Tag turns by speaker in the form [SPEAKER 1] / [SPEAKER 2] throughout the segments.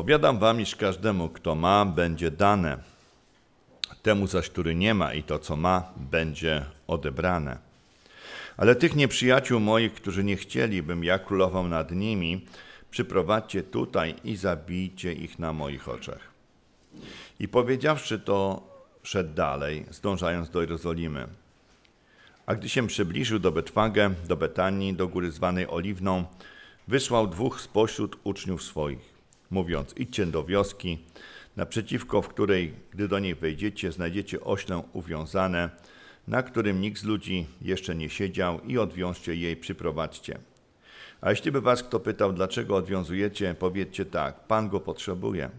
[SPEAKER 1] Powiadam wam, iż każdemu, kto ma, będzie dane. Temu zaś, który nie ma i to, co ma, będzie odebrane. Ale tych nieprzyjaciół moich, którzy nie chcieli, bym ja królował nad nimi, przyprowadźcie tutaj i zabijcie ich na moich oczach. I powiedziawszy to, szedł dalej, zdążając do Jerozolimy. A gdy się przybliżył do Betwagę, do Betanii, do góry zwanej Oliwną, wysłał dwóch spośród uczniów swoich, mówiąc: Idźcie do wioski, naprzeciwko w której, gdy do niej wejdziecie, znajdziecie oślę uwiązane, na którym nikt z ludzi jeszcze nie siedział, i odwiążcie jej, przyprowadźcie. A jeśli by was kto pytał, dlaczego odwiązujecie, powiedzcie tak: Pan go potrzebuje.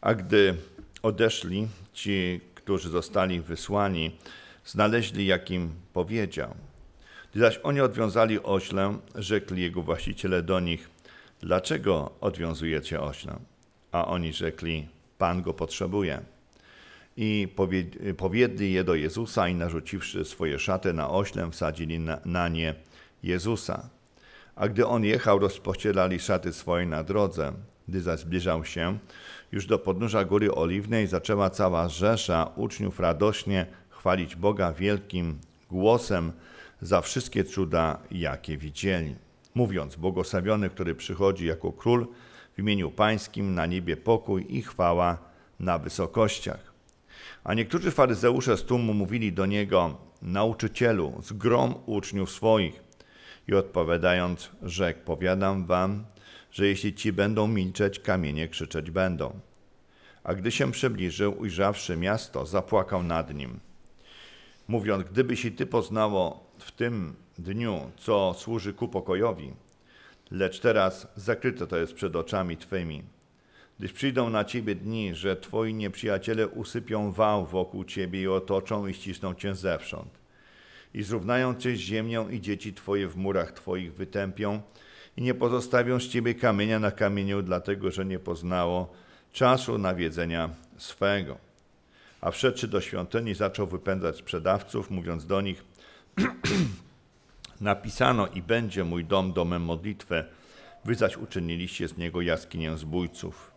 [SPEAKER 1] A gdy odeszli ci, którzy zostali wysłani, znaleźli, jak im powiedział. Gdy zaś oni odwiązali oślę, rzekli jego właściciele do nich, dlaczego odwiązujecie oślę? A oni rzekli, Pan go potrzebuje. I powiedzieli je do Jezusa i narzuciwszy swoje szaty na oślę, wsadzili na, na nie Jezusa. A gdy on jechał, rozpościerali szaty swoje na drodze. Gdy zaś zbliżał się już do podnóża Góry Oliwnej, zaczęła cała rzesza uczniów radośnie chwalić Boga wielkim głosem za wszystkie cuda, jakie widzieli. Mówiąc, błogosławiony, który przychodzi jako król w imieniu pańskim, na niebie pokój i chwała na wysokościach. A niektórzy faryzeusze z tłumu mówili do niego, nauczycielu, zgrom uczniów swoich. I odpowiadając, rzekł, powiadam wam, że jeśli ci będą milczeć, kamienie krzyczeć będą. A gdy się przybliżył, ujrzawszy miasto, zapłakał nad nim mówiąc, gdybyś i ty poznało w tym dniu, co służy ku pokojowi, lecz teraz zakryte to jest przed oczami twymi. Gdyż przyjdą na ciebie dni, że twoi nieprzyjaciele usypią wał wokół ciebie i otoczą i ścisną cię zewsząd. I zrównają cię z ziemią i dzieci twoje w murach twoich wytępią i nie pozostawią z ciebie kamienia na kamieniu, dlatego że nie poznało czasu nawiedzenia swego a wszedłszy do świątyni zaczął wypędzać sprzedawców, mówiąc do nich, napisano i będzie mój dom domem modlitwy, wy zaś uczyniliście z niego jaskinię zbójców.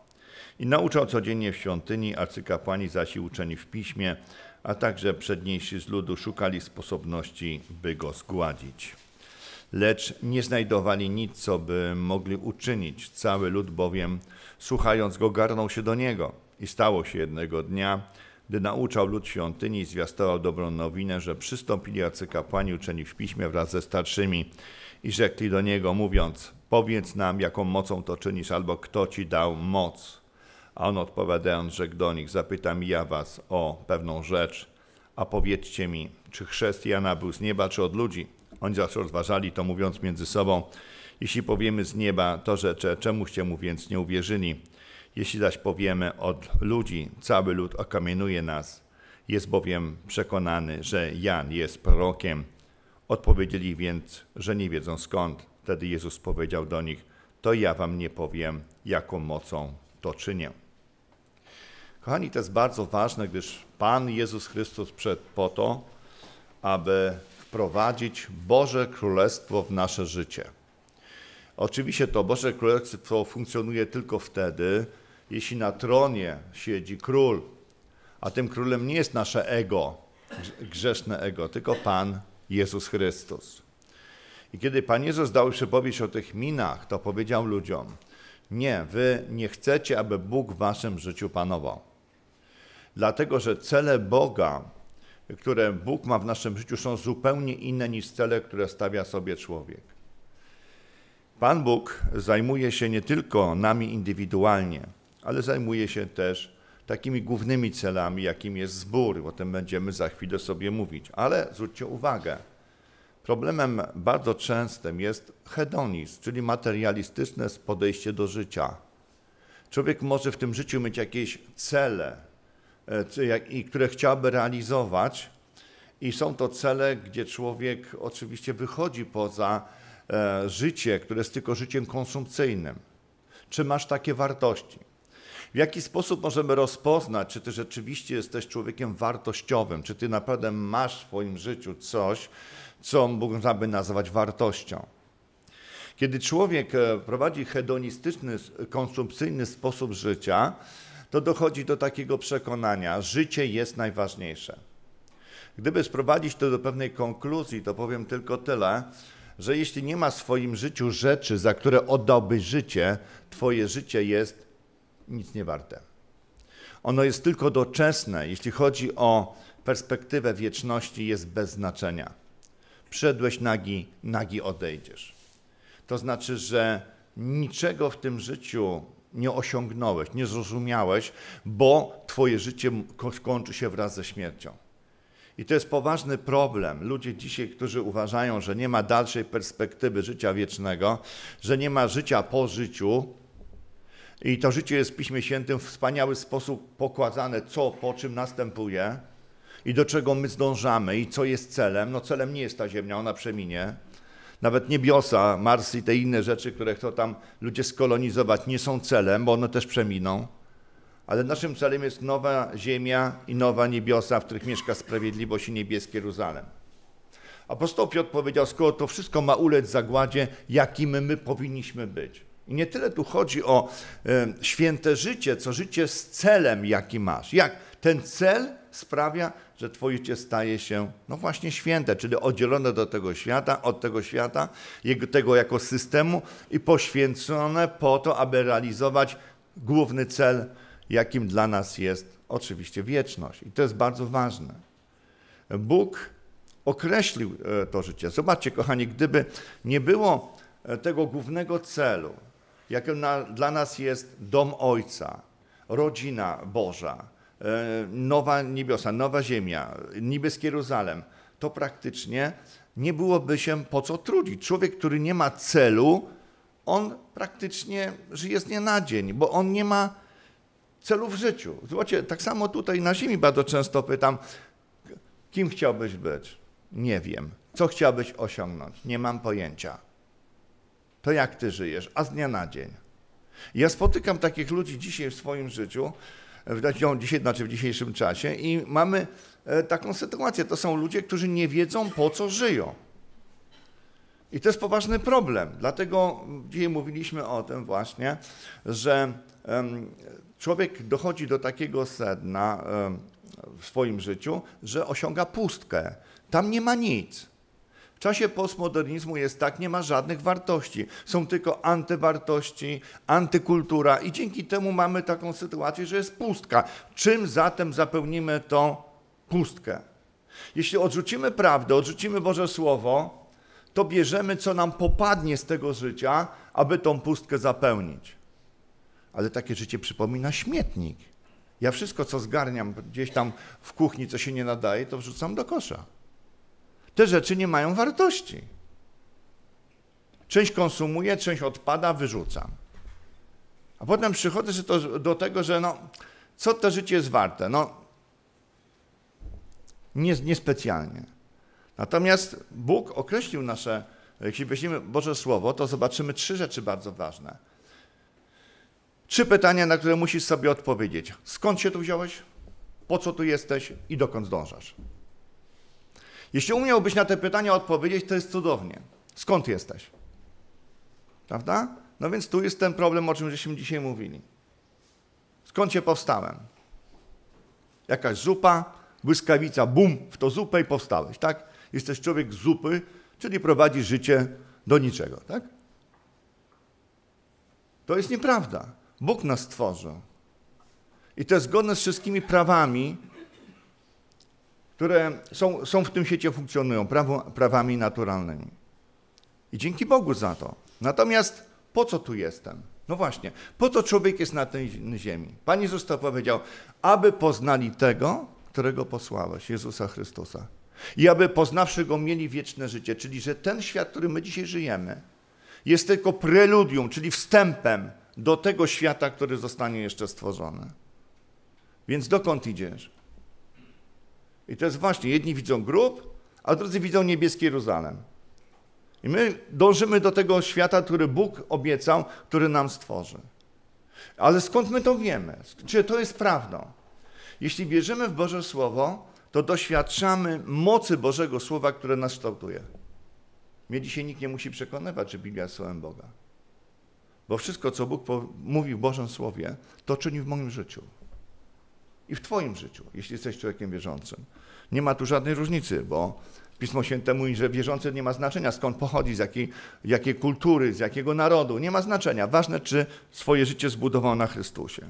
[SPEAKER 1] I nauczał codziennie w świątyni, arcykapłani zaś i uczeni w piśmie, a także przedniejsi z ludu szukali sposobności, by go zgładzić. Lecz nie znajdowali nic, co by mogli uczynić. Cały lud bowiem, słuchając go, garnął się do niego. I stało się jednego dnia, gdy nauczał lud świątyni i zwiastował dobrą nowinę, że przystąpili arcykapłani uczeni w piśmie wraz ze starszymi i rzekli do niego, mówiąc, powiedz nam, jaką mocą to czynisz, albo kto ci dał moc. A on odpowiadając, rzekł do nich, zapytam ja was o pewną rzecz, a powiedzcie mi, czy chrzest Jana był z nieba, czy od ludzi? Oni zaś rozważali to, mówiąc między sobą, jeśli powiemy z nieba, to rzecze, czemuście mu więc nie uwierzyli? Jeśli zaś powiemy od ludzi, cały lud okamienuje nas, jest bowiem przekonany, że Jan jest prorokiem. Odpowiedzieli więc, że nie wiedzą skąd. Wtedy Jezus powiedział do nich, to ja wam nie powiem, jaką mocą to czynię. Kochani, to jest bardzo ważne, gdyż Pan Jezus Chrystus przed po to, aby wprowadzić Boże Królestwo w nasze życie. Oczywiście to Boże Królestwo funkcjonuje tylko wtedy, jeśli na tronie siedzi król, a tym królem nie jest nasze ego, grzeszne ego, tylko Pan Jezus Chrystus. I kiedy Pan Jezus dał przypowieść o tych minach, to powiedział ludziom, nie, wy nie chcecie, aby Bóg w waszym życiu panował. Dlatego, że cele Boga, które Bóg ma w naszym życiu, są zupełnie inne niż cele, które stawia sobie człowiek. Pan Bóg zajmuje się nie tylko nami indywidualnie, ale zajmuje się też takimi głównymi celami, jakim jest zbór. O tym będziemy za chwilę sobie mówić. Ale zwróćcie uwagę, problemem bardzo częstym jest hedonizm, czyli materialistyczne podejście do życia. Człowiek może w tym życiu mieć jakieś cele, e, które chciałby realizować, i są to cele, gdzie człowiek oczywiście wychodzi poza e, życie, które jest tylko życiem konsumpcyjnym. Czy masz takie wartości? W jaki sposób możemy rozpoznać, czy ty rzeczywiście jesteś człowiekiem wartościowym, czy ty naprawdę masz w swoim życiu coś, co można by nazwać wartością? Kiedy człowiek e, prowadzi hedonistyczny, konsumpcyjny sposób życia, to dochodzi do takiego przekonania, życie jest najważniejsze. Gdyby sprowadzić to do pewnej konkluzji, to powiem tylko tyle, że jeśli nie ma w swoim życiu rzeczy, za które oddałbyś życie, twoje życie jest nic nie warte. Ono jest tylko doczesne, jeśli chodzi o perspektywę wieczności, jest bez znaczenia. Przedłeś nagi, nagi odejdziesz. To znaczy, że niczego w tym życiu nie osiągnąłeś, nie zrozumiałeś, bo twoje życie kończy się wraz ze śmiercią. I to jest poważny problem. Ludzie dzisiaj, którzy uważają, że nie ma dalszej perspektywy życia wiecznego, że nie ma życia po życiu, i to życie jest w Piśmie Świętym w wspaniały sposób pokładane, co po czym następuje i do czego my zdążamy i co jest celem. No celem nie jest ta ziemia, ona przeminie. Nawet niebiosa, Mars i te inne rzeczy, które chcą tam ludzie skolonizować, nie są celem, bo one też przeminą. Ale naszym celem jest nowa ziemia i nowa niebiosa, w których mieszka sprawiedliwość i niebieskie Jeruzalem. Apostoł Piotr powiedział, skoro to wszystko ma ulec zagładzie, jakim my powinniśmy być. I nie tyle tu chodzi o e, święte życie, co życie z celem, jaki masz. Jak ten cel sprawia, że twoje życie staje się, no właśnie, święte, czyli oddzielone do tego świata, od tego świata, jego, tego jako systemu i poświęcone po to, aby realizować główny cel, jakim dla nas jest oczywiście wieczność. I to jest bardzo ważne. Bóg określił e, to życie. Zobaczcie, kochani, gdyby nie było e, tego głównego celu, jakim na, dla nas jest dom Ojca, rodzina Boża, e, nowa niebiosa, nowa ziemia, niebieski Jeruzalem, to praktycznie nie byłoby się po co trudzić. Człowiek, który nie ma celu, on praktycznie żyje z dnia na dzień, bo on nie ma celu w życiu. Zobaczcie, tak samo tutaj na ziemi bardzo często pytam, kim chciałbyś być? Nie wiem. Co chciałbyś osiągnąć? Nie mam pojęcia to jak ty żyjesz, a z dnia na dzień. Ja spotykam takich ludzi dzisiaj w swoim życiu, w, dzisiaj, znaczy w dzisiejszym czasie i mamy e, taką sytuację. To są ludzie, którzy nie wiedzą po co żyją. I to jest poważny problem. Dlatego dzisiaj mówiliśmy o tym właśnie, że człowiek dochodzi do takiego sedna w swoim życiu, że osiąga pustkę. Tam nie ma nic czasie postmodernizmu jest tak, nie ma żadnych wartości. Są tylko antywartości, antykultura i dzięki temu mamy taką sytuację, że jest pustka. Czym zatem zapełnimy tą pustkę? Jeśli odrzucimy prawdę, odrzucimy Boże Słowo, to bierzemy, co nam popadnie z tego życia, aby tą pustkę zapełnić. Ale takie życie przypomina śmietnik. Ja wszystko, co zgarniam gdzieś tam w kuchni, co się nie nadaje, to wrzucam do kosza te rzeczy nie mają wartości. Część konsumuję, część odpada, wyrzucam. A potem przychodzę do tego, że no, co to życie jest warte? No, nie, niespecjalnie. Natomiast Bóg określił nasze, jeśli weźmiemy Boże Słowo, to zobaczymy trzy rzeczy bardzo ważne. Trzy pytania, na które musisz sobie odpowiedzieć. Skąd się tu wziąłeś? Po co tu jesteś i dokąd zdążasz? Jeśli umiałbyś na te pytania odpowiedzieć, to jest cudownie. Skąd jesteś? Prawda? No więc tu jest ten problem, o czym żeśmy dzisiaj mówili. Skąd się powstałem? Jakaś zupa, błyskawica, bum, w to zupę i powstałeś, tak? Jesteś człowiek z zupy, czyli prowadzi życie do niczego, tak? To jest nieprawda. Bóg nas stworzył. I to jest zgodne z wszystkimi prawami, które są, są w tym świecie, funkcjonują prawo, prawami naturalnymi. I dzięki Bogu za to. Natomiast po co tu jestem? No właśnie, po to człowiek jest na tej ziemi. Pan Jezus to powiedział, aby poznali tego, którego posłałeś, Jezusa Chrystusa. I aby poznawszy Go mieli wieczne życie, czyli że ten świat, w którym my dzisiaj żyjemy, jest tylko preludium, czyli wstępem do tego świata, który zostanie jeszcze stworzony. Więc dokąd idziesz? I to jest właśnie, jedni widzą grób, a drudzy widzą niebieski Jeruzalem. I my dążymy do tego świata, który Bóg obiecał, który nam stworzy. Ale skąd my to wiemy? Czy to jest prawdą? Jeśli wierzymy w Boże Słowo, to doświadczamy mocy Bożego Słowa, które nas kształtuje. Mnie dzisiaj nikt nie musi przekonywać, że Biblia jest słowem Boga. Bo wszystko, co Bóg mówi w Bożym Słowie, to czyni w moim życiu. I w Twoim życiu, jeśli jesteś człowiekiem wierzącym. Nie ma tu żadnej różnicy, bo Pismo Święte mówi, że wierzący nie ma znaczenia, skąd pochodzi, z jakiej, jakiej kultury, z jakiego narodu. Nie ma znaczenia. Ważne, czy swoje życie zbudował na Chrystusie.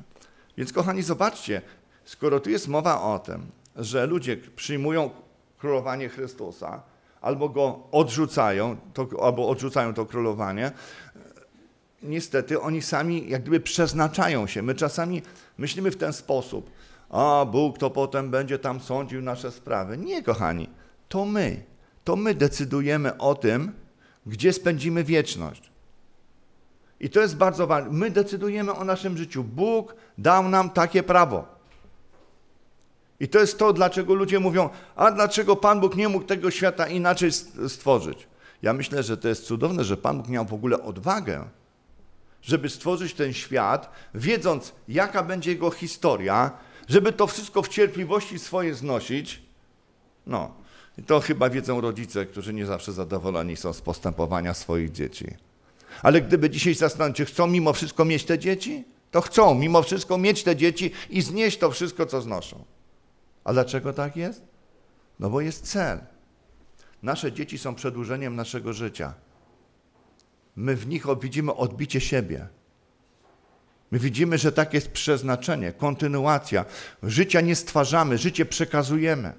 [SPEAKER 1] Więc kochani, zobaczcie, skoro tu jest mowa o tym, że ludzie przyjmują królowanie Chrystusa, albo go odrzucają, to, albo odrzucają to królowanie, niestety oni sami jak gdyby przeznaczają się. My czasami myślimy w ten sposób, a Bóg to potem będzie tam sądził nasze sprawy. Nie, kochani, to my. To my decydujemy o tym, gdzie spędzimy wieczność. I to jest bardzo ważne. My decydujemy o naszym życiu. Bóg dał nam takie prawo. I to jest to, dlaczego ludzie mówią, a dlaczego Pan Bóg nie mógł tego świata inaczej stworzyć? Ja myślę, że to jest cudowne, że Pan Bóg miał w ogóle odwagę, żeby stworzyć ten świat, wiedząc, jaka będzie jego historia, żeby to wszystko w cierpliwości swoje znosić. No, i to chyba wiedzą rodzice, którzy nie zawsze zadowoleni są z postępowania swoich dzieci. Ale gdyby dzisiaj zastanowić, czy chcą mimo wszystko mieć te dzieci, to chcą mimo wszystko mieć te dzieci i znieść to wszystko, co znoszą. A dlaczego tak jest? No bo jest cel. Nasze dzieci są przedłużeniem naszego życia. My w nich widzimy odbicie siebie. My widzimy, że tak jest przeznaczenie, kontynuacja. Życia nie stwarzamy, życie przekazujemy.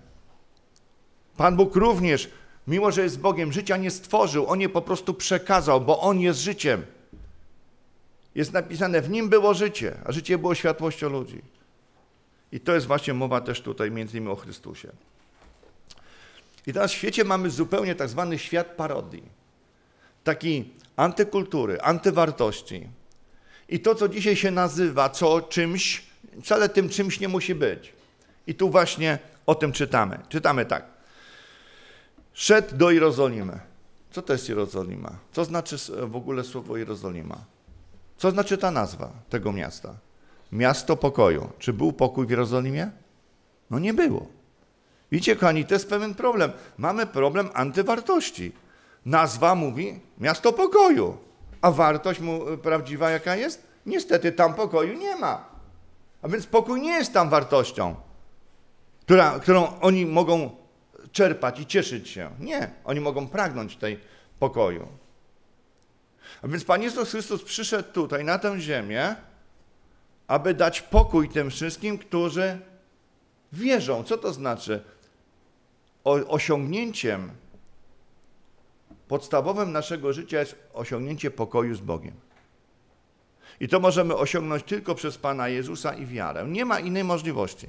[SPEAKER 1] Pan Bóg również, mimo że jest Bogiem, życia nie stworzył, On je po prostu przekazał, bo On jest życiem. Jest napisane, w Nim było życie, a życie było światłością ludzi. I to jest właśnie mowa też tutaj między innymi o Chrystusie. I teraz w świecie mamy zupełnie tak zwany świat parodii. Taki antykultury, antywartości. I to, co dzisiaj się nazywa co czymś, wcale tym czymś nie musi być. I tu właśnie o tym czytamy. Czytamy tak. Szedł do Jerozolimy. Co to jest Jerozolima? Co znaczy w ogóle słowo Jerozolima? Co znaczy ta nazwa tego miasta? Miasto pokoju. Czy był pokój w Jerozolimie? No nie było. Widzicie, kochani, to jest pewien problem. Mamy problem antywartości. Nazwa mówi miasto pokoju, a wartość mu, y, prawdziwa jaka jest? Niestety tam pokoju nie ma. A więc pokój nie jest tam wartością, która, którą oni mogą czerpać i cieszyć się. Nie, oni mogą pragnąć tej pokoju. A więc Pan Jezus Chrystus przyszedł tutaj, na tę ziemię, aby dać pokój tym wszystkim, którzy wierzą. Co to znaczy? O, osiągnięciem podstawowym naszego życia jest osiągnięcie pokoju z Bogiem. I to możemy osiągnąć tylko przez Pana Jezusa i wiarę. Nie ma innej możliwości.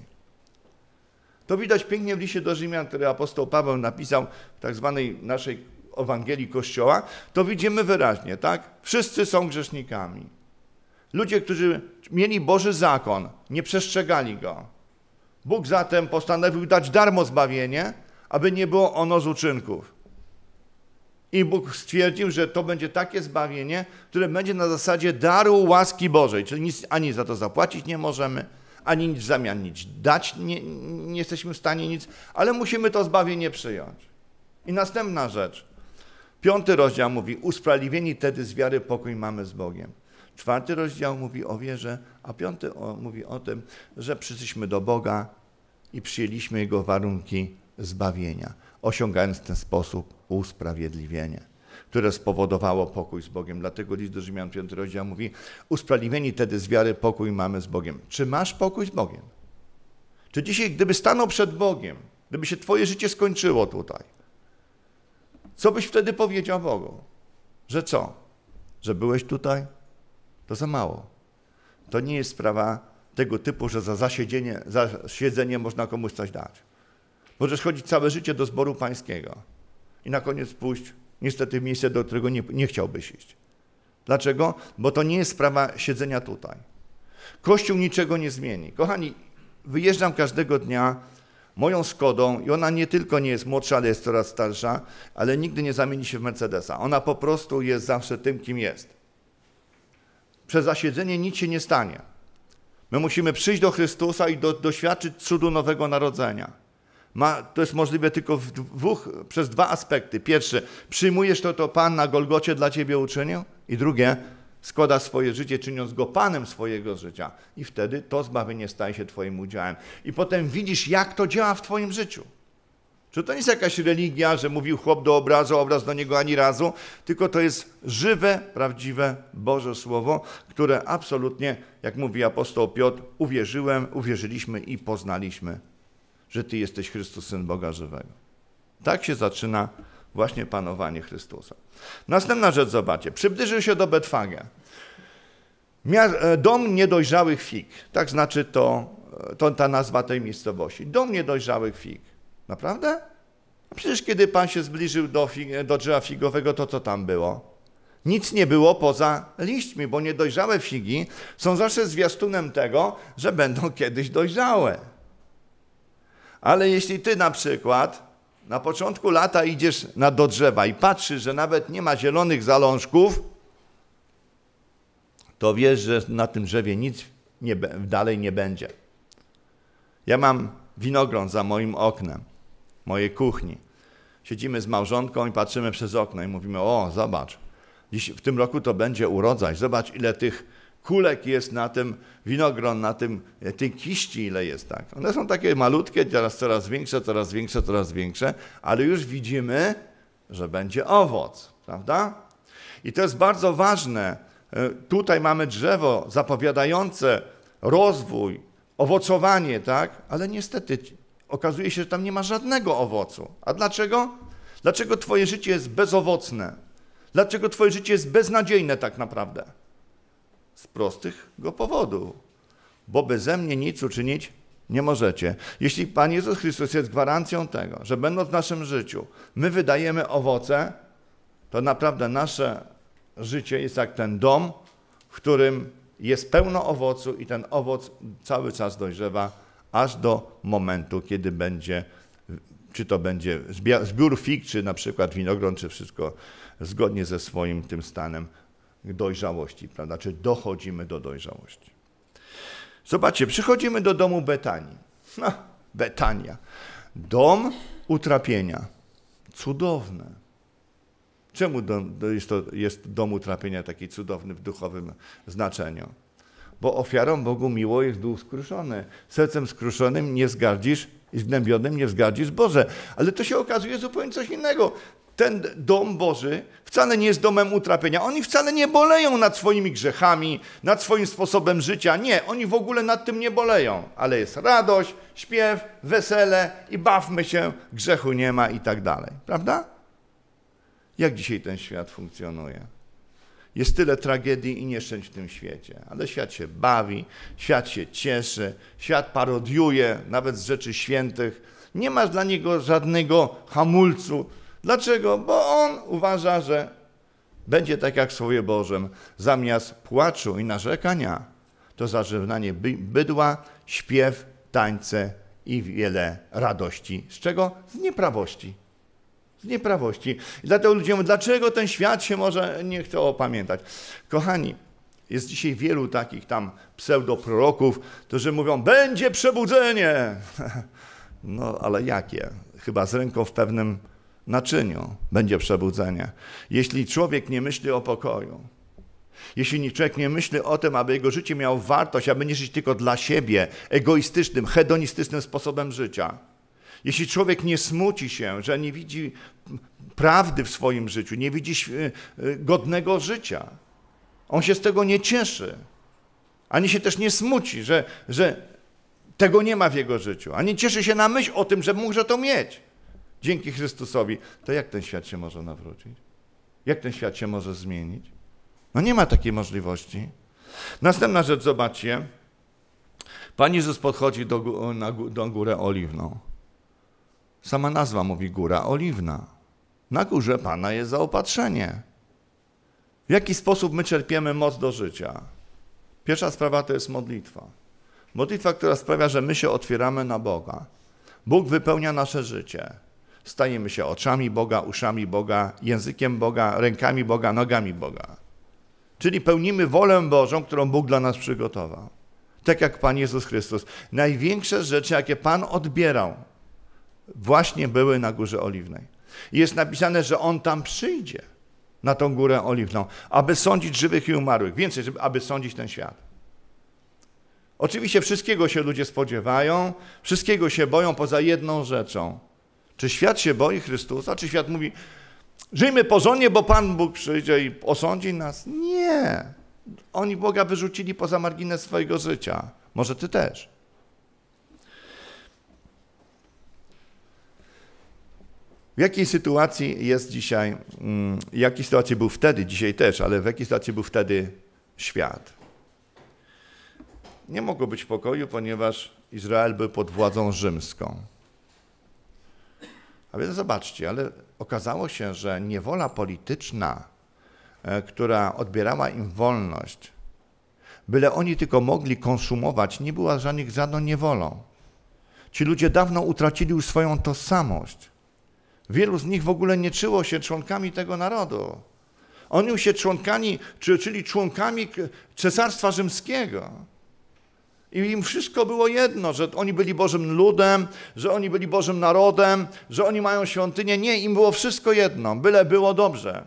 [SPEAKER 1] To widać pięknie w liście do Rzymian, który apostoł Paweł napisał w tak zwanej naszej Ewangelii Kościoła. To widzimy wyraźnie, tak? Wszyscy są grzesznikami. Ludzie, którzy mieli Boży zakon, nie przestrzegali go. Bóg zatem postanowił dać darmo zbawienie, aby nie było ono z uczynków. I Bóg stwierdził, że to będzie takie zbawienie, które będzie na zasadzie daru łaski Bożej, czyli nic, ani za to zapłacić nie możemy, ani nic w zamian nic dać nie, nie jesteśmy w stanie nic, ale musimy to zbawienie przyjąć. I następna rzecz. Piąty rozdział mówi, usprawiedliwieni wtedy z wiary pokój mamy z Bogiem. Czwarty rozdział mówi o wierze, a piąty o, mówi o tym, że przyszliśmy do Boga i przyjęliśmy Jego warunki zbawienia, osiągając w ten sposób usprawiedliwienie, które spowodowało pokój z Bogiem. Dlatego list do Rzymian 5 rozdział mówi, usprawiedliwieni wtedy z wiary pokój mamy z Bogiem. Czy masz pokój z Bogiem? Czy dzisiaj, gdyby stanął przed Bogiem, gdyby się twoje życie skończyło tutaj, co byś wtedy powiedział Bogu? Że co? Że byłeś tutaj? To za mało. To nie jest sprawa tego typu, że za zasiedzenie, za siedzenie można komuś coś dać. Możesz chodzić całe życie do zboru pańskiego i na koniec pójść niestety w miejsce, do którego nie, nie chciałbyś iść. Dlaczego? Bo to nie jest sprawa siedzenia tutaj. Kościół niczego nie zmieni. Kochani, wyjeżdżam każdego dnia moją Skodą i ona nie tylko nie jest młodsza, ale jest coraz starsza, ale nigdy nie zamieni się w Mercedesa. Ona po prostu jest zawsze tym, kim jest. Przez zasiedzenie nic się nie stanie. My musimy przyjść do Chrystusa i do, doświadczyć cudu nowego narodzenia. Ma, to jest możliwe tylko w dwóch, przez dwa aspekty. Pierwszy, przyjmujesz to, to Pan na Golgocie dla ciebie uczynił. I drugie, składa swoje życie, czyniąc go Panem swojego życia. I wtedy to zbawienie staje się Twoim udziałem. I potem widzisz, jak to działa w Twoim życiu. Czy to nie jest jakaś religia, że mówił chłop do obrazu, obraz do niego ani razu, tylko to jest żywe, prawdziwe Boże Słowo, które absolutnie, jak mówi apostoł Piotr, uwierzyłem, uwierzyliśmy i poznaliśmy, że Ty jesteś Chrystus, Syn Boga żywego. Tak się zaczyna właśnie panowanie Chrystusa. Następna rzecz, zobaczcie. Przybliżył się do Betfage. E, dom niedojrzałych fig. Tak znaczy to, e, to ta nazwa tej miejscowości. Dom niedojrzałych fig. Naprawdę? A przecież kiedy Pan się zbliżył do, fig, do drzewa figowego, to co tam było? Nic nie było poza liśćmi, bo niedojrzałe figi są zawsze zwiastunem tego, że będą kiedyś dojrzałe. Ale jeśli ty na przykład na początku lata idziesz na do drzewa i patrzysz, że nawet nie ma zielonych zalążków, to wiesz, że na tym drzewie nic nie, dalej nie będzie. Ja mam winogron za moim oknem, mojej kuchni. Siedzimy z małżonką i patrzymy przez okno i mówimy: O, zobacz, dziś, w tym roku to będzie urodzaj. Zobacz, ile tych kulek jest na tym winogron, na tym, e, tej kiści, ile jest tak. One są takie malutkie, teraz coraz większe, coraz większe, coraz większe, ale już widzimy, że będzie owoc, prawda? I to jest bardzo ważne. E, tutaj mamy drzewo zapowiadające rozwój, owocowanie, tak? Ale niestety okazuje się, że tam nie ma żadnego owocu. A dlaczego? Dlaczego twoje życie jest bezowocne? Dlaczego twoje życie jest beznadziejne tak naprawdę? Z prostych go powodów. Bo beze mnie nic uczynić nie możecie. Jeśli Pan Jezus Chrystus jest gwarancją tego, że będąc w naszym życiu, my wydajemy owoce, to naprawdę nasze życie jest jak ten dom, w którym jest pełno owocu i ten owoc cały czas dojrzewa, aż do momentu, kiedy będzie, czy to będzie zbiór fig, czy na przykład winogron, czy wszystko zgodnie ze swoim tym stanem dojrzałości, prawda? Czy dochodzimy do dojrzałości. Zobaczcie, przychodzimy do domu Betanii. No, Betania. Dom utrapienia. Cudowne. Czemu dom, jest, to, jest dom utrapienia taki cudowny w duchowym znaczeniu? Bo ofiarą Bogu miło jest duch skruszony. Sercem skruszonym nie zgardzisz i zgnębionym nie wzgardzisz Boże. Ale to się okazuje zupełnie coś innego ten dom Boży wcale nie jest domem utrapienia. Oni wcale nie boleją nad swoimi grzechami, nad swoim sposobem życia. Nie, oni w ogóle nad tym nie boleją. Ale jest radość, śpiew, wesele i bawmy się, grzechu nie ma i tak dalej. Prawda? Jak dzisiaj ten świat funkcjonuje? Jest tyle tragedii i nieszczęść w tym świecie, ale świat się bawi, świat się cieszy, świat parodiuje nawet z rzeczy świętych. Nie ma dla niego żadnego hamulcu, Dlaczego? Bo on uważa, że będzie tak jak w Słowie Bożym. Zamiast płaczu i narzekania, to zażegnanie bydła, śpiew, tańce i wiele radości. Z czego? Z nieprawości. Z nieprawości. I dlatego ludzie mówią, dlaczego ten świat się może nie chce opamiętać? Kochani, jest dzisiaj wielu takich tam pseudoproroków, którzy mówią, będzie przebudzenie. No ale jakie? Chyba z ręką w pewnym naczyniu będzie przebudzenie. Jeśli człowiek nie myśli o pokoju, jeśli człowiek nie myśli o tym, aby jego życie miało wartość, aby nie żyć tylko dla siebie, egoistycznym, hedonistycznym sposobem życia, jeśli człowiek nie smuci się, że nie widzi prawdy w swoim życiu, nie widzi e, godnego życia, on się z tego nie cieszy, ani się też nie smuci, że, że tego nie ma w jego życiu, ani cieszy się na myśl o tym, że może to mieć dzięki Chrystusowi, to jak ten świat się może nawrócić? Jak ten świat się może zmienić? No nie ma takiej możliwości. Następna rzecz, zobaczcie. Pan Jezus podchodzi do, na, do górę oliwną. Sama nazwa mówi góra oliwna. Na górze Pana jest zaopatrzenie. W jaki sposób my czerpiemy moc do życia? Pierwsza sprawa to jest modlitwa. Modlitwa, która sprawia, że my się otwieramy na Boga. Bóg wypełnia nasze życie. Stajemy się oczami Boga, uszami Boga, językiem Boga, rękami Boga, nogami Boga. Czyli pełnimy wolę Bożą, którą Bóg dla nas przygotował. Tak jak Pan Jezus Chrystus. Największe rzeczy, jakie Pan odbierał właśnie były na Górze Oliwnej. Jest napisane, że On tam przyjdzie, na tą Górę Oliwną, aby sądzić żywych i umarłych. Więcej, żeby, aby sądzić ten świat. Oczywiście wszystkiego się ludzie spodziewają, wszystkiego się boją poza jedną rzeczą. Czy świat się boi Chrystusa, czy świat mówi, żyjmy porządnie, bo Pan Bóg przyjdzie i osądzi nas? Nie. Oni Boga wyrzucili poza margines swojego życia. Może ty też. W jakiej sytuacji jest dzisiaj, mm, w jakiej sytuacji był wtedy, dzisiaj też, ale w jakiej sytuacji był wtedy świat? Nie mogło być pokoju, ponieważ Izrael był pod władzą rzymską. A więc zobaczcie, ale okazało się, że niewola polityczna, e, która odbierała im wolność, byle oni tylko mogli konsumować, nie była żadnych, żadną niewolą. Ci ludzie dawno utracili już swoją tożsamość. Wielu z nich w ogóle nie czuło się członkami tego narodu. Oni już się członkami, czyli członkami Cesarstwa Rzymskiego. I im wszystko było jedno, że oni byli Bożym ludem, że oni byli Bożym narodem, że oni mają świątynię. Nie, im było wszystko jedno, byle było dobrze.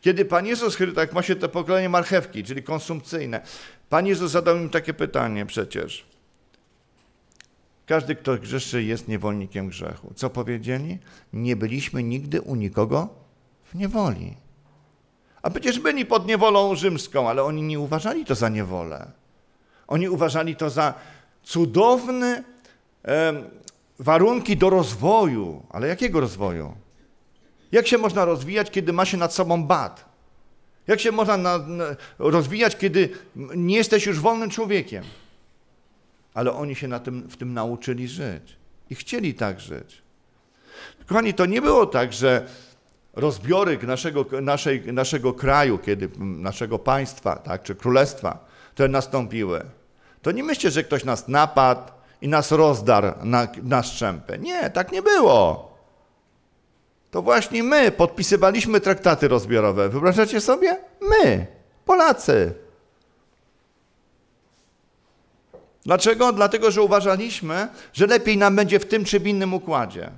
[SPEAKER 1] Kiedy Pan Jezus, tak ma się te pokolenie marchewki, czyli konsumpcyjne, Pan Jezus zadał im takie pytanie przecież. Każdy, kto grzeszy, jest niewolnikiem grzechu. Co powiedzieli? Nie byliśmy nigdy u nikogo w niewoli. A przecież byli pod niewolą rzymską, ale oni nie uważali to za niewolę. Oni uważali to za cudowne warunki do rozwoju. Ale jakiego rozwoju? Jak się można rozwijać, kiedy ma się nad sobą bat? Jak się można na, na, rozwijać, kiedy nie jesteś już wolnym człowiekiem? ale oni się na tym, w tym nauczyli żyć i chcieli tak żyć. Kochani, to nie było tak, że rozbiory naszego, naszej, naszego kraju, kiedy naszego państwa, tak, czy królestwa, które nastąpiły, to nie myślcie, że ktoś nas napadł i nas rozdarł na, na szczępę. Nie, tak nie było. To właśnie my podpisywaliśmy traktaty rozbiorowe. Wyobrażacie sobie? My, Polacy. Dlaczego? Dlatego, że uważaliśmy, że lepiej nam będzie w tym czy w innym układzie.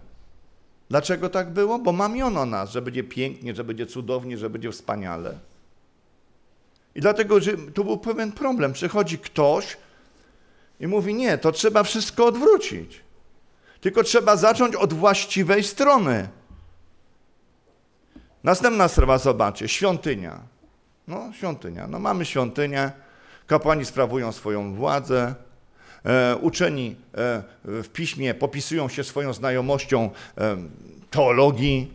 [SPEAKER 1] Dlaczego tak było? Bo mamiono nas, że będzie pięknie, że będzie cudownie, że będzie wspaniale. I dlatego, że tu był pewien problem. Przychodzi ktoś i mówi: Nie, to trzeba wszystko odwrócić. Tylko trzeba zacząć od właściwej strony. Następna sprawa, zobaczcie, świątynia. No, świątynia. No, mamy świątynię, kapłani sprawują swoją władzę, E, uczeni e, w piśmie popisują się swoją znajomością e, teologii,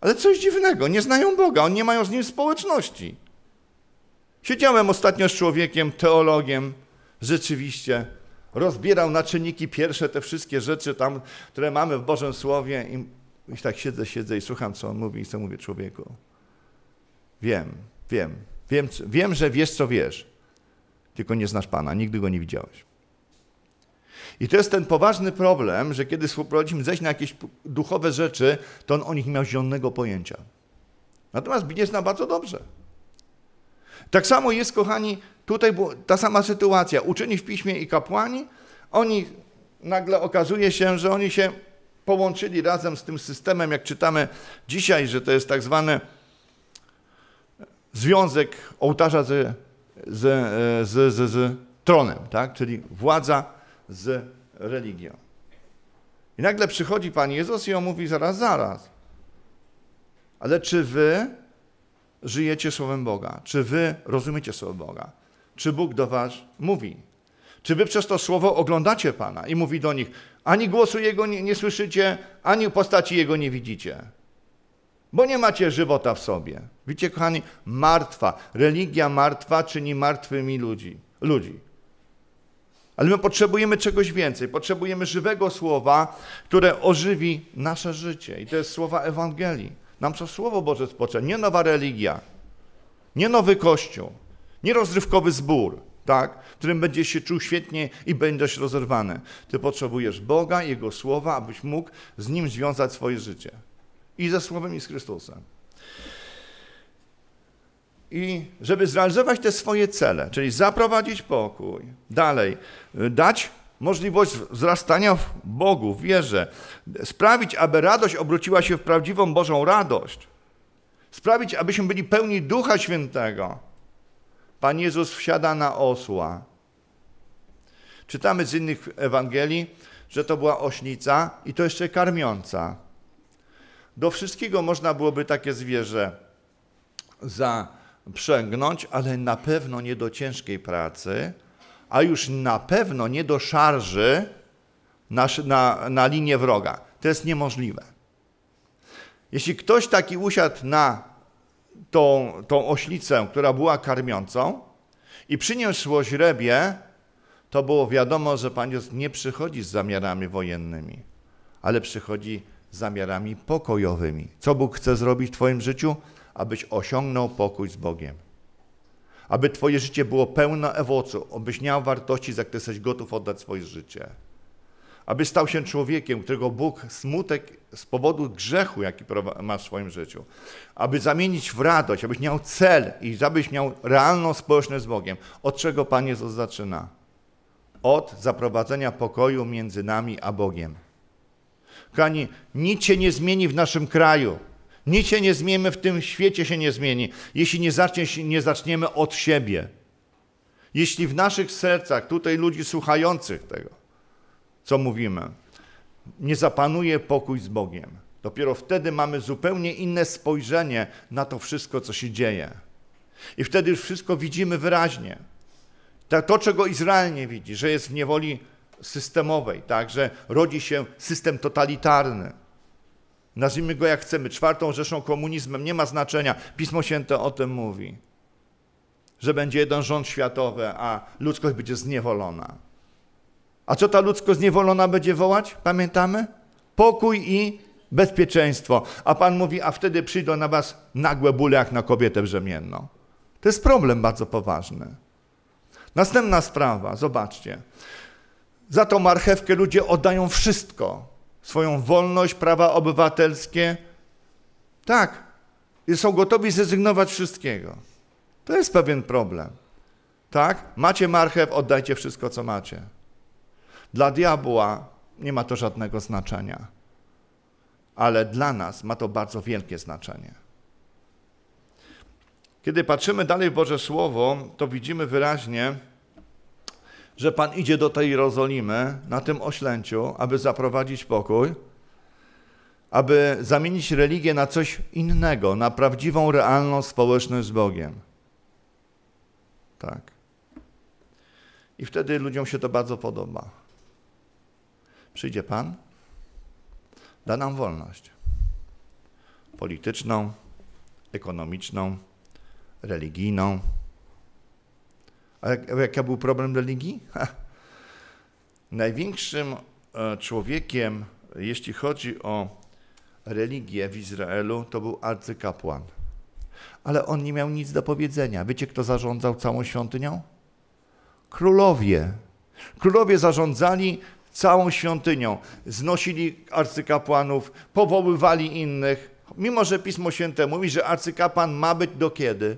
[SPEAKER 1] ale coś dziwnego, nie znają Boga, oni nie mają z nim społeczności. Siedziałem ostatnio z człowiekiem, teologiem, rzeczywiście rozbierał na czynniki pierwsze te wszystkie rzeczy tam, które mamy w Bożym Słowie i, i tak siedzę, siedzę i słucham, co on mówi i co mówię człowieku. Wiem, wiem, wiem, wiem, że wiesz, co wiesz, tylko nie znasz Pana, nigdy Go nie widziałeś. I to jest ten poważny problem, że kiedy współprowadzimy zejść na jakieś duchowe rzeczy, to on o nich miał zielonego pojęcia. Natomiast Biblia zna bardzo dobrze. Tak samo jest, kochani, tutaj ta sama sytuacja. Uczeni w piśmie i kapłani, oni nagle okazuje się, że oni się połączyli razem z tym systemem, jak czytamy dzisiaj, że to jest tak zwany związek ołtarza z, z, z, z, z tronem, tak? czyli władza z religią. I nagle przychodzi Pan Jezus i on mówi zaraz, zaraz. Ale czy wy żyjecie Słowem Boga? Czy wy rozumiecie Słowo Boga? Czy Bóg do was mówi? Czy wy przez to Słowo oglądacie Pana i mówi do nich, ani głosu Jego nie, nie słyszycie, ani postaci Jego nie widzicie? Bo nie macie żywota w sobie. Widzicie, kochani, martwa, religia martwa czyni martwymi ludzi. ludzi. Ale my potrzebujemy czegoś więcej. Potrzebujemy żywego słowa, które ożywi nasze życie. I to jest słowa Ewangelii. Nam to Słowo Boże spoczęło, nie nowa religia, nie nowy kościół, nie rozrywkowy zbór, tak, w którym będziesz się czuł świetnie i będziesz rozerwany. Ty potrzebujesz Boga, Jego Słowa, abyś mógł z Nim związać swoje życie. I ze Słowem, i z Chrystusem i żeby zrealizować te swoje cele, czyli zaprowadzić pokój, dalej, dać możliwość wzrastania w Bogu, w wierze, sprawić, aby radość obróciła się w prawdziwą Bożą radość, sprawić, abyśmy byli pełni Ducha Świętego. Pan Jezus wsiada na osła. Czytamy z innych Ewangelii, że to była ośnica i to jeszcze karmiąca. Do wszystkiego można byłoby takie zwierzę zaprzęgnąć, ale na pewno nie do ciężkiej pracy, a już na pewno nie do szarży na, na, na linię wroga. To jest niemożliwe. Jeśli ktoś taki usiadł na tą, tą oślicę, która była karmiącą i przyniósł źrebie, to było wiadomo, że Pan Jezus nie przychodzi z zamiarami wojennymi, ale przychodzi z zamiarami pokojowymi. Co Bóg chce zrobić w Twoim życiu? Abyś osiągnął pokój z Bogiem. Aby Twoje życie było pełne owocu, abyś miał wartości, za które jesteś gotów oddać swoje życie. Aby stał się człowiekiem, którego Bóg smutek z powodu grzechu, jaki masz w swoim życiu, aby zamienić w radość, abyś miał cel i abyś miał realną społeczność z Bogiem. Od czego Pan Jezus zaczyna? Od zaprowadzenia pokoju między nami a Bogiem. Kochani, nic się nie zmieni w naszym kraju. Nic się nie zmieni w tym świecie, się nie zmieni, jeśli nie, zacznie, nie zaczniemy od siebie. Jeśli w naszych sercach, tutaj ludzi słuchających tego, co mówimy, nie zapanuje pokój z Bogiem, dopiero wtedy mamy zupełnie inne spojrzenie na to wszystko, co się dzieje. I wtedy już wszystko widzimy wyraźnie. To, czego Izrael nie widzi, że jest w niewoli systemowej, tak, że rodzi się system totalitarny. Nazwijmy go jak chcemy, czwartą rzeszą komunizmem, nie ma znaczenia. Pismo Święte o tym mówi, że będzie jeden rząd światowy, a ludzkość będzie zniewolona. A co ta ludzkość zniewolona będzie wołać? Pamiętamy? Pokój i bezpieczeństwo. A Pan mówi, a wtedy przyjdą na was nagłe bóle jak na kobietę brzemienną. To jest problem bardzo poważny. Następna sprawa, zobaczcie. Za tą marchewkę ludzie oddają wszystko. Swoją wolność, prawa obywatelskie. Tak. Są gotowi zrezygnować wszystkiego. To jest pewien problem. Tak? Macie marchew, oddajcie wszystko, co macie. Dla diabła nie ma to żadnego znaczenia. Ale dla nas ma to bardzo wielkie znaczenie. Kiedy patrzymy dalej w Boże Słowo, to widzimy wyraźnie, że Pan idzie do tej Jerozolimy na tym oślęciu, aby zaprowadzić pokój, aby zamienić religię na coś innego, na prawdziwą, realną społeczność z Bogiem. Tak. I wtedy ludziom się to bardzo podoba. Przyjdzie Pan, da nam wolność polityczną, ekonomiczną, religijną. A jak, jaki był problem religii? Ha. Największym e, człowiekiem, jeśli chodzi o religię w Izraelu, to był arcykapłan. Ale on nie miał nic do powiedzenia. Wiecie, kto zarządzał całą świątynią? Królowie. Królowie zarządzali całą świątynią. Znosili arcykapłanów, powoływali innych. Mimo, że Pismo Święte mówi, że arcykapłan ma być do kiedy?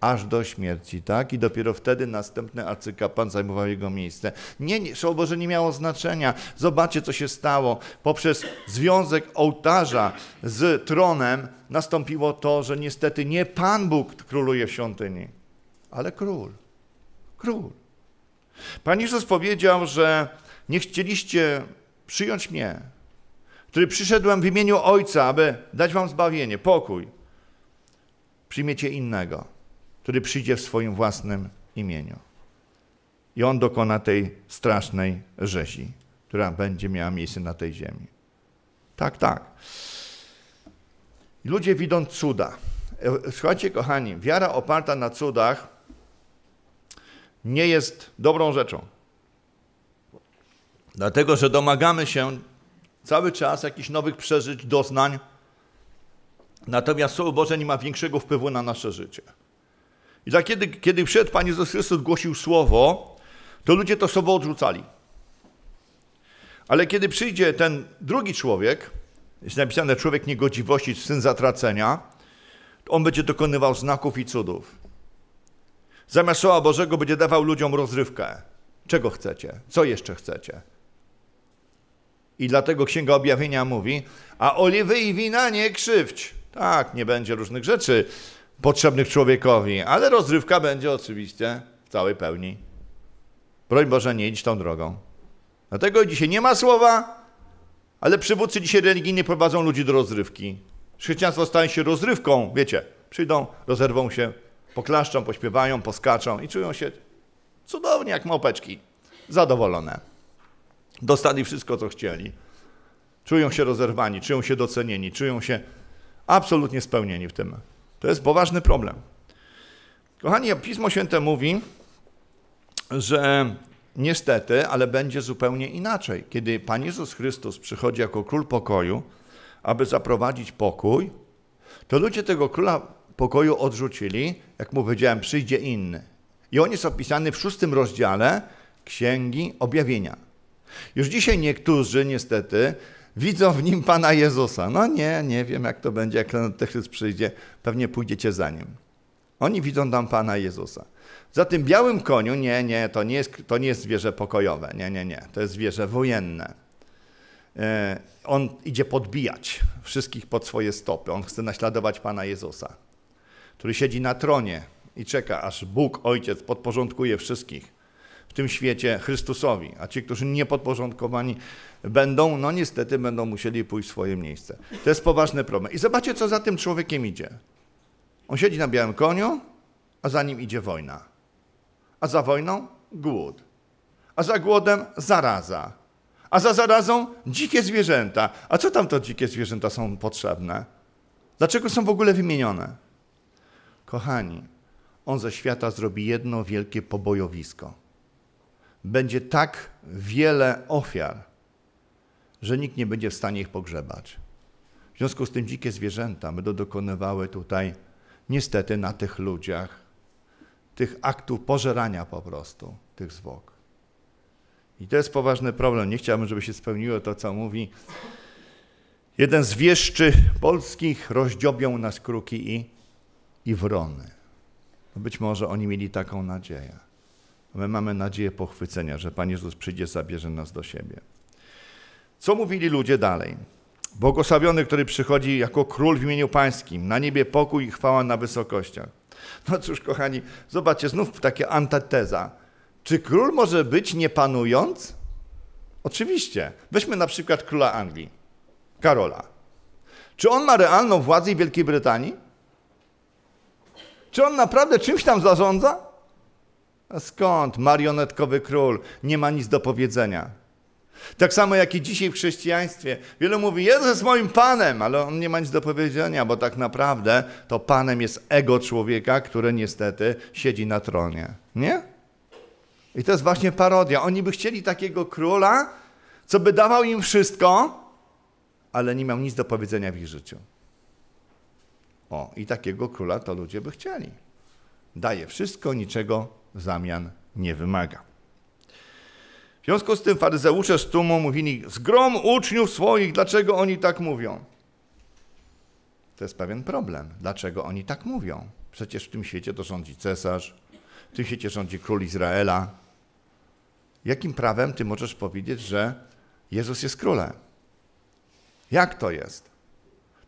[SPEAKER 1] aż do śmierci, tak? I dopiero wtedy następny arcykapłan zajmował jego miejsce. Nie, nie, Słowo Boże nie miało znaczenia. Zobaczcie, co się stało. Poprzez związek ołtarza z tronem nastąpiło to, że niestety nie Pan Bóg króluje w świątyni, ale król. Król. Pan Jezus powiedział, że nie chcieliście przyjąć mnie, który przyszedłem w imieniu Ojca, aby dać wam zbawienie, pokój. Przyjmiecie innego który przyjdzie w swoim własnym imieniu. I on dokona tej strasznej rzezi, która będzie miała miejsce na tej ziemi. Tak, tak. Ludzie widzą cuda. Słuchajcie, kochani, wiara oparta na cudach nie jest dobrą rzeczą. Dlatego, że domagamy się cały czas jakichś nowych przeżyć, doznań. Natomiast Słowo Boże nie ma większego wpływu na nasze życie. I tak kiedy, kiedy przyszedł Pan Jezus Chrystus, głosił słowo, to ludzie to słowo odrzucali. Ale kiedy przyjdzie ten drugi człowiek, jest napisane człowiek niegodziwości, syn zatracenia, to on będzie dokonywał znaków i cudów. Zamiast Słowa Bożego będzie dawał ludziom rozrywkę. Czego chcecie? Co jeszcze chcecie? I dlatego Księga Objawienia mówi, a oliwy i wina nie krzywdź. Tak, nie będzie różnych rzeczy potrzebnych człowiekowi, ale rozrywka będzie oczywiście w całej pełni. Broń Boże, nie idź tą drogą. Dlatego dzisiaj nie ma słowa, ale przywódcy dzisiaj religijni prowadzą ludzi do rozrywki. Chrześcijaństwo staje się rozrywką, wiecie, przyjdą, rozerwą się, poklaszczą, pośpiewają, poskaczą i czują się cudownie jak małpeczki, zadowolone. Dostali wszystko, co chcieli. Czują się rozerwani, czują się docenieni, czują się absolutnie spełnieni w tym. To jest poważny problem. Kochani, Pismo Święte mówi, że niestety, ale będzie zupełnie inaczej. Kiedy Pan Jezus Chrystus przychodzi jako król pokoju, aby zaprowadzić pokój, to ludzie tego króla pokoju odrzucili, jak mu powiedziałem, przyjdzie inny. I on jest opisany w szóstym rozdziale Księgi Objawienia. Już dzisiaj niektórzy niestety widzą w nim Pana Jezusa. No nie, nie wiem jak to będzie, jak ten Chrystus przyjdzie, pewnie pójdziecie za nim. Oni widzą tam Pana Jezusa. Za tym białym koniu, nie, nie, to nie jest, to nie jest zwierzę pokojowe, nie, nie, nie, to jest zwierzę wojenne. E, on idzie podbijać wszystkich pod swoje stopy. On chce naśladować Pana Jezusa, który siedzi na tronie i czeka, aż Bóg, Ojciec, podporządkuje wszystkich w tym świecie Chrystusowi, a ci, którzy nie podporządkowani będą, no niestety będą musieli pójść w swoje miejsce. To jest poważny problem. I zobaczcie, co za tym człowiekiem idzie. On siedzi na białym koniu, a za nim idzie wojna. A za wojną głód. A za głodem zaraza. A za zarazą dzikie zwierzęta. A co tam to dzikie zwierzęta są potrzebne? Dlaczego są w ogóle wymienione? Kochani, on ze świata zrobi jedno wielkie pobojowisko będzie tak wiele ofiar, że nikt nie będzie w stanie ich pogrzebać. W związku z tym dzikie zwierzęta będą dokonywały tutaj, niestety, na tych ludziach, tych aktów pożerania po prostu, tych zwłok. I to jest poważny problem. Nie chciałbym, żeby się spełniło to, co mówi jeden z wieszczy polskich, rozdziobią nas kruki i, i wrony. Być może oni mieli taką nadzieję. My mamy nadzieję pochwycenia, że Pan Jezus przyjdzie, zabierze nas do siebie. Co mówili ludzie dalej? Błogosławiony, który przychodzi jako król w imieniu pańskim, na niebie pokój i chwała na wysokościach. No cóż, kochani, zobaczcie, znów takie antiteza. Czy król może być nie panując? Oczywiście. Weźmy na przykład króla Anglii, Karola. Czy on ma realną władzę w Wielkiej Brytanii? Czy on naprawdę czymś tam zarządza? A skąd? Marionetkowy król nie ma nic do powiedzenia. Tak samo jak i dzisiaj w chrześcijaństwie. Wielu mówi, Jezus jest moim Panem, ale on nie ma nic do powiedzenia, bo tak naprawdę to Panem jest ego człowieka, który niestety siedzi na tronie. Nie? I to jest właśnie parodia. Oni by chcieli takiego króla, co by dawał im wszystko, ale nie miał nic do powiedzenia w ich życiu. O, i takiego króla to ludzie by chcieli. Daje wszystko, niczego zamian nie wymaga. W związku z tym faryzeusze z tłumu mówili, zgrom uczniów swoich, dlaczego oni tak mówią? To jest pewien problem. Dlaczego oni tak mówią? Przecież w tym świecie to rządzi cesarz, w tym świecie rządzi król Izraela. Jakim prawem ty możesz powiedzieć, że Jezus jest królem? Jak to jest?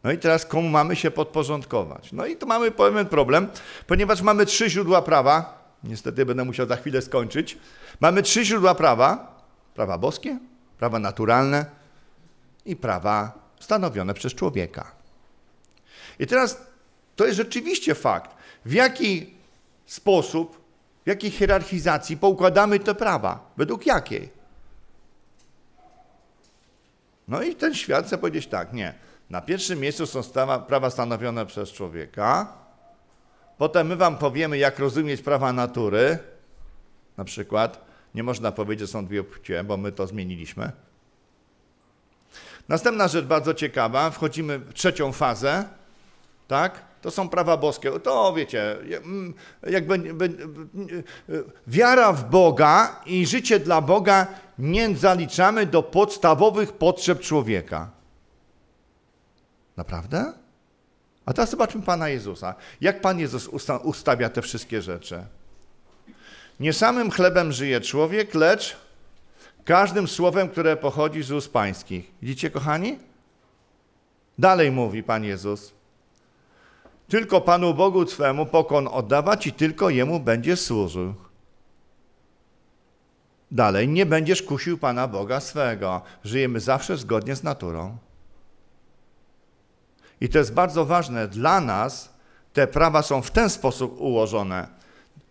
[SPEAKER 1] No i teraz komu mamy się podporządkować? No i tu mamy pewien problem, ponieważ mamy trzy źródła prawa, Niestety będę musiał za chwilę skończyć. Mamy trzy źródła prawa: prawa boskie, prawa naturalne i prawa stanowione przez człowieka. I teraz to jest rzeczywiście fakt. W jaki sposób, w jakiej hierarchizacji poukładamy te prawa? Według jakiej? No i ten świat chce powiedzieć tak, nie. Na pierwszym miejscu są prawa stanowione przez człowieka, Potem my wam powiemy, jak rozumieć prawa natury. Na przykład nie można powiedzieć, że są dwie płcie, bo my to zmieniliśmy. Następna rzecz bardzo ciekawa, wchodzimy w trzecią fazę, tak? To są prawa boskie. To wiecie, jakby, wiara w Boga i życie dla Boga nie zaliczamy do podstawowych potrzeb człowieka. Naprawdę? A teraz zobaczmy Pana Jezusa. Jak Pan Jezus ustawia te wszystkie rzeczy? Nie samym chlebem żyje człowiek, lecz każdym słowem, które pochodzi z ust pańskich. Widzicie, kochani? Dalej mówi Pan Jezus. Tylko Panu Bogu Twemu pokon oddawać i tylko Jemu będzie służył. Dalej, nie będziesz kusił Pana Boga swego. Żyjemy zawsze zgodnie z naturą. I to jest bardzo ważne. Dla nas te prawa są w ten sposób ułożone.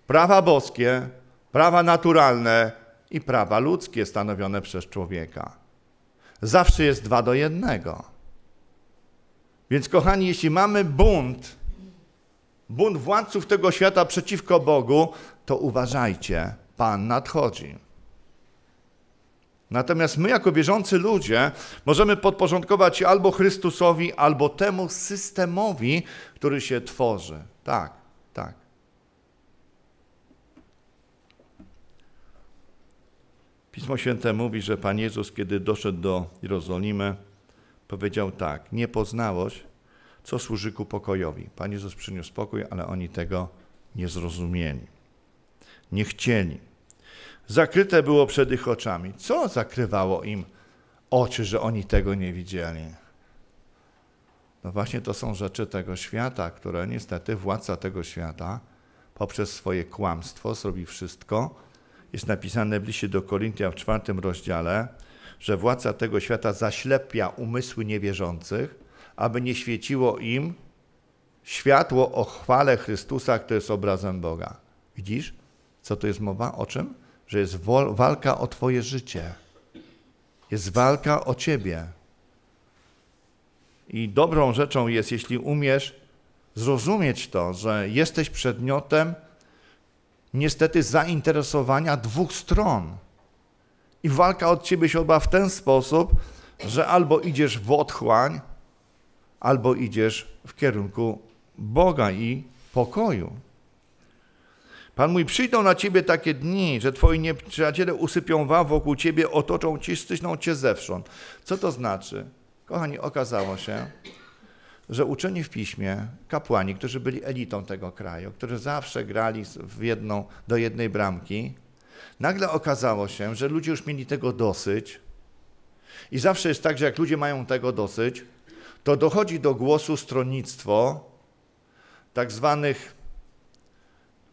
[SPEAKER 1] Prawa boskie, prawa naturalne i prawa ludzkie stanowione przez człowieka. Zawsze jest dwa do jednego. Więc, kochani, jeśli mamy bunt, bunt władców tego świata przeciwko Bogu, to uważajcie, Pan nadchodzi. Natomiast my, jako wierzący ludzie, możemy podporządkować się albo Chrystusowi, albo temu systemowi, który się tworzy. Tak, tak. Pismo Święte mówi, że Pan Jezus, kiedy doszedł do Jerozolimy, powiedział tak: Nie poznałeś, co służy ku pokojowi. Pan Jezus przyniósł pokój, ale oni tego nie zrozumieli. Nie chcieli. Zakryte było przed ich oczami. Co zakrywało im oczy, że oni tego nie widzieli? No właśnie to są rzeczy tego świata, które niestety władca tego świata poprzez swoje kłamstwo zrobi wszystko. Jest napisane w liście do Koryntia w czwartym rozdziale, że władca tego świata zaślepia umysły niewierzących, aby nie świeciło im światło o chwale Chrystusa, który jest obrazem Boga. Widzisz, co to jest mowa? O czym? Że jest walka o Twoje życie. Jest walka o Ciebie. I dobrą rzeczą jest, jeśli umiesz zrozumieć to, że jesteś przedmiotem niestety zainteresowania dwóch stron. I walka od ciebie się odbywa w ten sposób, że albo idziesz w otchłań, albo idziesz w kierunku Boga i pokoju. Pan mój, przyjdą na ciebie takie dni, że twoi nieprzyjaciele usypią wam wokół ciebie, otoczą cię, stysną cię zewsząd. Co to znaczy? Kochani, okazało się, że uczeni w piśmie, kapłani, którzy byli elitą tego kraju, którzy zawsze grali w jedną, do jednej bramki, nagle okazało się, że ludzie już mieli tego dosyć. I zawsze jest tak, że jak ludzie mają tego dosyć, to dochodzi do głosu stronnictwo tak zwanych,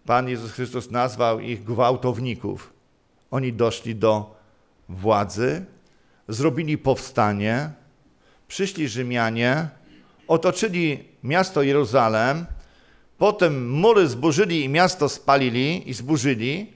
[SPEAKER 1] Pan Jezus Chrystus nazwał ich gwałtowników. Oni doszli do władzy, zrobili powstanie, przyszli Rzymianie, otoczyli miasto Jeruzalem, potem mury zburzyli i miasto spalili i zburzyli,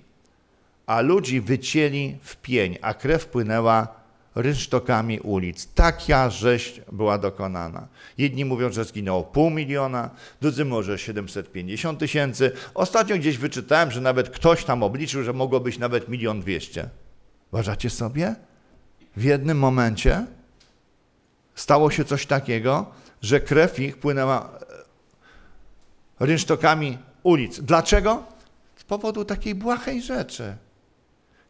[SPEAKER 1] a ludzi wycięli w pień, a krew płynęła rynsztokami ulic. Taka rzeź była dokonana. Jedni mówią, że zginęło pół miliona, drudzy może 750 tysięcy. Ostatnio gdzieś wyczytałem, że nawet ktoś tam obliczył, że mogło być nawet milion dwieście. Uważacie sobie? W jednym momencie stało się coś takiego, że krew ich płynęła e, rynsztokami ulic. Dlaczego? Z powodu takiej błahej rzeczy.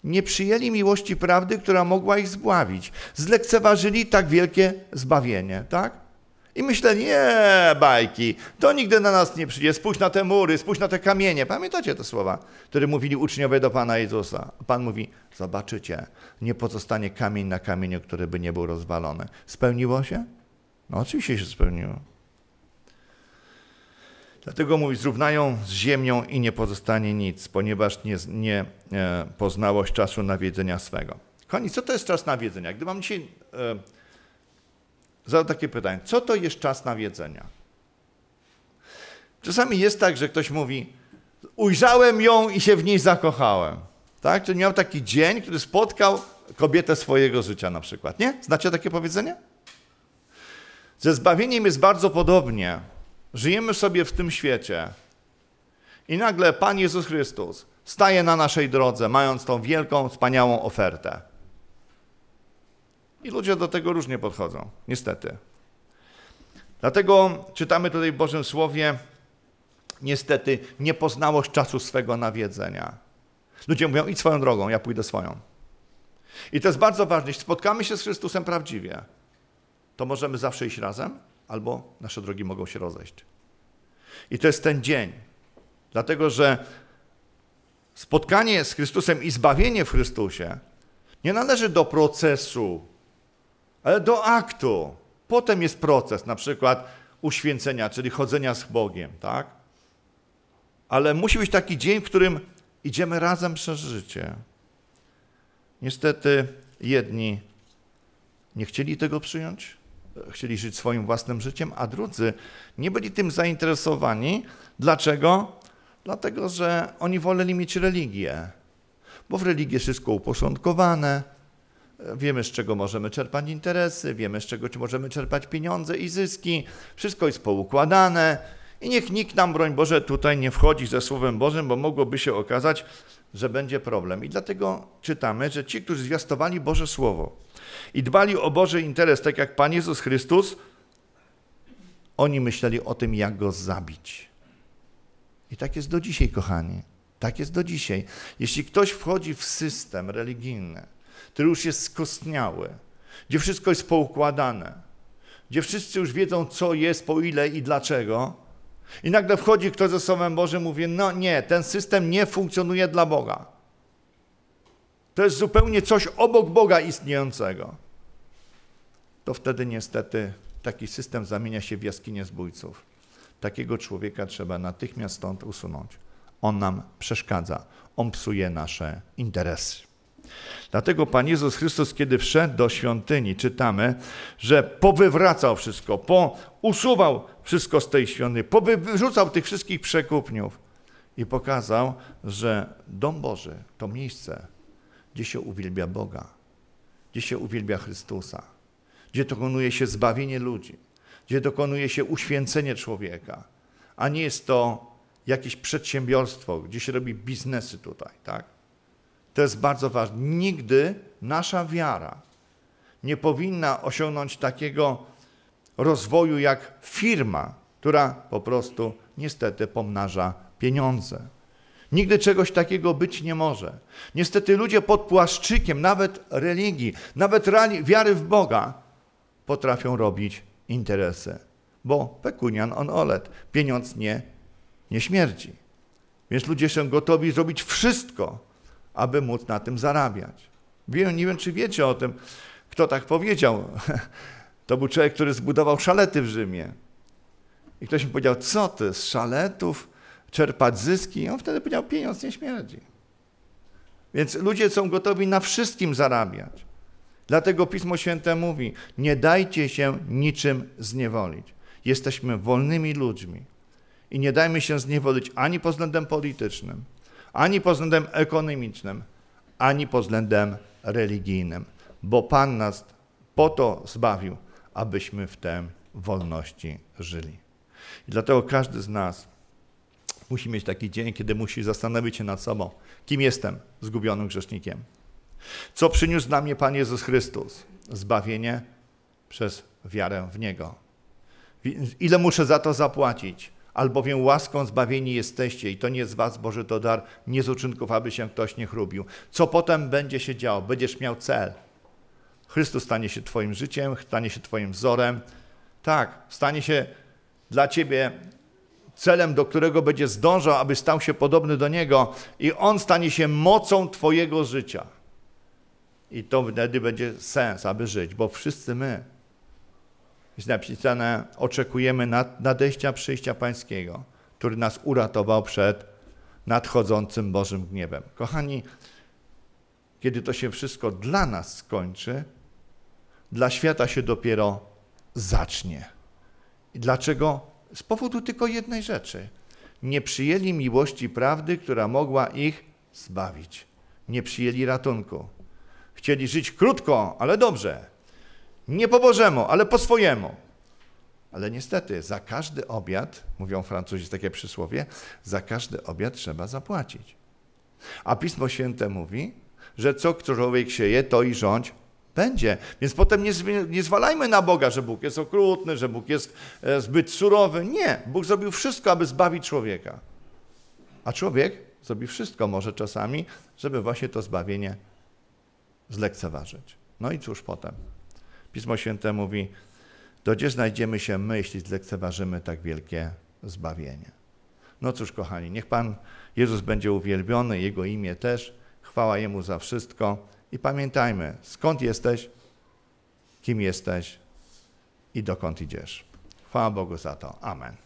[SPEAKER 1] Nie przyjęli miłości prawdy, która mogła ich zbawić. Zlekceważyli tak wielkie zbawienie, tak? I myślę, nie, bajki, to nigdy na nas nie przyjdzie. Spójrz na te mury, spójrz na te kamienie. Pamiętacie te słowa, które mówili uczniowie do Pana Jezusa? Pan mówi, zobaczycie, nie pozostanie kamień na kamieniu, który by nie był rozwalony. Spełniło się? No oczywiście się spełniło. Dlatego mówi, zrównają z ziemią i nie pozostanie nic, ponieważ nie, nie e, poznałoś czasu nawiedzenia swego. Koni, co to jest czas nawiedzenia? Gdy mam dzisiaj e, zadać takie pytanie, co to jest czas nawiedzenia? Czasami jest tak, że ktoś mówi, ujrzałem ją i się w niej zakochałem. Tak? Czyli miał taki dzień, który spotkał kobietę swojego życia na przykład. Nie? Znacie takie powiedzenie? Ze zbawieniem jest bardzo podobnie. Żyjemy sobie w tym świecie i nagle Pan Jezus Chrystus staje na naszej drodze, mając tą wielką, wspaniałą ofertę. I ludzie do tego różnie podchodzą, niestety. Dlatego czytamy tutaj w Bożym Słowie, niestety, nie poznałoś czasu swego nawiedzenia. Ludzie mówią, idź swoją drogą, ja pójdę swoją. I to jest bardzo ważne. Jeśli spotkamy się z Chrystusem prawdziwie, to możemy zawsze iść razem, albo nasze drogi mogą się rozejść. I to jest ten dzień. Dlatego, że spotkanie z Chrystusem i zbawienie w Chrystusie nie należy do procesu, ale do aktu. Potem jest proces, na przykład uświęcenia, czyli chodzenia z Bogiem, tak? Ale musi być taki dzień, w którym idziemy razem przez życie. Niestety jedni nie chcieli tego przyjąć, chcieli żyć swoim własnym życiem, a drudzy nie byli tym zainteresowani. Dlaczego? Dlatego, że oni woleli mieć religię, bo w religii jest wszystko uporządkowane, wiemy z czego możemy czerpać interesy, wiemy z czego możemy czerpać pieniądze i zyski, wszystko jest poukładane i niech nikt nam, broń Boże, tutaj nie wchodzi ze Słowem Bożym, bo mogłoby się okazać, że będzie problem. I dlatego czytamy, że ci, którzy zwiastowali Boże Słowo i dbali o Boży interes, tak jak Pan Jezus Chrystus, oni myśleli o tym, jak Go zabić. I tak jest do dzisiaj, kochani. Tak jest do dzisiaj. Jeśli ktoś wchodzi w system religijny, który już jest skostniały, gdzie wszystko jest poukładane, gdzie wszyscy już wiedzą, co jest, po ile i dlaczego, i nagle wchodzi ktoś ze Słowem Bożym, mówi, no nie, ten system nie funkcjonuje dla Boga. To jest zupełnie coś obok Boga istniejącego. To wtedy niestety taki system zamienia się w jaskinię zbójców. Takiego człowieka trzeba natychmiast stąd usunąć. On nam przeszkadza, on psuje nasze interesy. Dlatego Pan Jezus Chrystus, kiedy wszedł do świątyni, czytamy, że powywracał wszystko, usuwał wszystko z tej świątyni, wyrzucał tych wszystkich przekupniów i pokazał, że dom Boży to miejsce, gdzie się uwielbia Boga, gdzie się uwielbia Chrystusa, gdzie dokonuje się zbawienie ludzi, gdzie dokonuje się uświęcenie człowieka, a nie jest to jakieś przedsiębiorstwo, gdzie się robi biznesy tutaj, tak? To jest bardzo ważne. Nigdy nasza wiara nie powinna osiągnąć takiego rozwoju jak firma, która po prostu niestety pomnaża pieniądze. Nigdy czegoś takiego być nie może. Niestety ludzie pod płaszczykiem nawet religii, nawet wiary w Boga potrafią robić interesy, bo pekunian on olet, pieniądz nie, nie śmierdzi. Więc ludzie są gotowi zrobić wszystko, aby móc na tym zarabiać. Nie wiem, czy wiecie o tym, kto tak powiedział. To był człowiek, który zbudował szalety w Rzymie. I ktoś mi powiedział, co ty, z szaletów czerpać zyski? On wtedy powiedział, pieniądz nie śmierdzi. Więc ludzie są gotowi na wszystkim zarabiać. Dlatego Pismo Święte mówi, nie dajcie się niczym zniewolić. Jesteśmy wolnymi ludźmi i nie dajmy się zniewolić ani pod względem politycznym, ani pod względem ekonomicznym, ani pod względem religijnym, bo Pan nas po to zbawił, abyśmy w tej wolności żyli. I dlatego każdy z nas musi mieć taki dzień, kiedy musi zastanowić się nad sobą, kim jestem, zgubionym grzesznikiem. Co przyniósł dla mnie Pan Jezus Chrystus? Zbawienie przez wiarę w Niego. Ile muszę za to zapłacić? albowiem łaską zbawieni jesteście i to nie z was Boży to dar, nie z uczynków, aby się ktoś nie chlubił. Co potem będzie się działo? Będziesz miał cel. Chrystus stanie się twoim życiem, stanie się twoim wzorem. Tak, stanie się dla ciebie celem, do którego będzie zdążał, aby stał się podobny do Niego i On stanie się mocą twojego życia. I to wtedy będzie sens, aby żyć, bo wszyscy my jest napisane, oczekujemy nadejścia przyjścia Pańskiego, który nas uratował przed nadchodzącym Bożym gniewem. Kochani, kiedy to się wszystko dla nas skończy, dla świata się dopiero zacznie. I dlaczego? Z powodu tylko jednej rzeczy. Nie przyjęli miłości prawdy, która mogła ich zbawić. Nie przyjęli ratunku. Chcieli żyć krótko, ale dobrze nie po Bożemu, ale po swojemu. Ale niestety za każdy obiad, mówią Francuzi takie przysłowie, za każdy obiad trzeba zapłacić. A Pismo Święte mówi, że co człowiek sieje, to i rządź będzie. Więc potem nie, nie zwalajmy na Boga, że Bóg jest okrutny, że Bóg jest e, zbyt surowy. Nie, Bóg zrobił wszystko, aby zbawić człowieka. A człowiek zrobi wszystko może czasami, żeby właśnie to zbawienie zlekceważyć. No i cóż potem? Pismo Święte mówi, to gdzie znajdziemy się my, jeśli zlekceważymy tak wielkie zbawienie? No cóż, kochani, niech Pan Jezus będzie uwielbiony, Jego imię też. Chwała Jemu za wszystko. I pamiętajmy, skąd jesteś, kim jesteś i dokąd idziesz. Chwała Bogu za to. Amen.